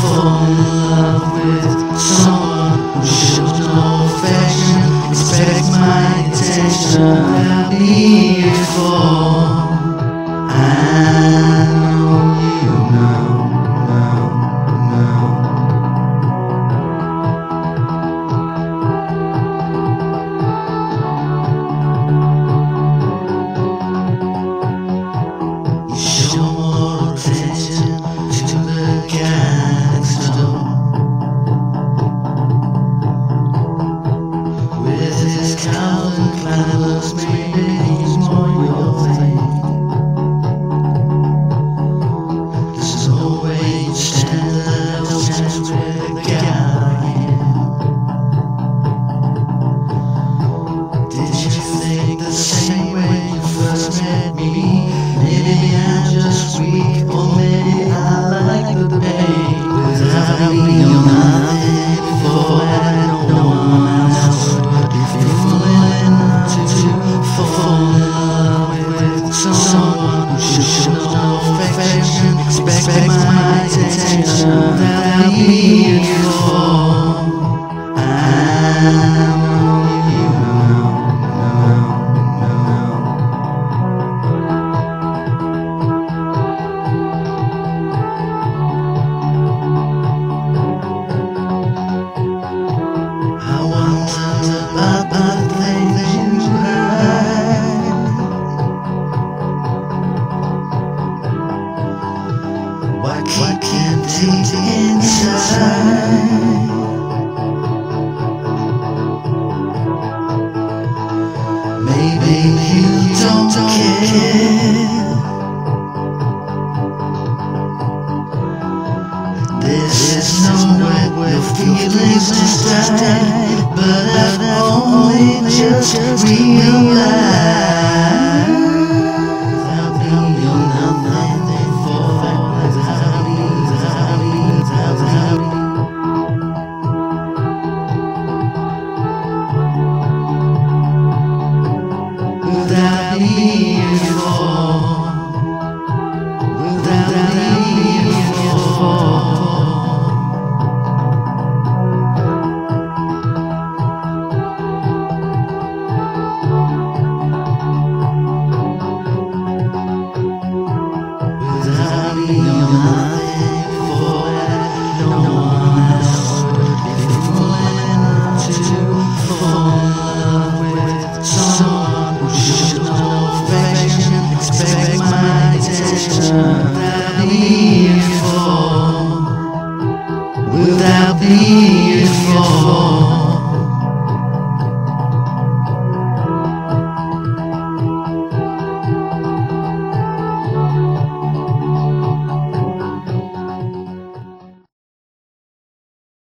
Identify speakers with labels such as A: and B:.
A: fall in love with someone who shows no affection. Expect my attention. Happy you fall. someone who shows no affection, expect my attention without me for. Deep inside? Maybe you don't care. This is nowhere where feelings just die, but I've only just realized. happy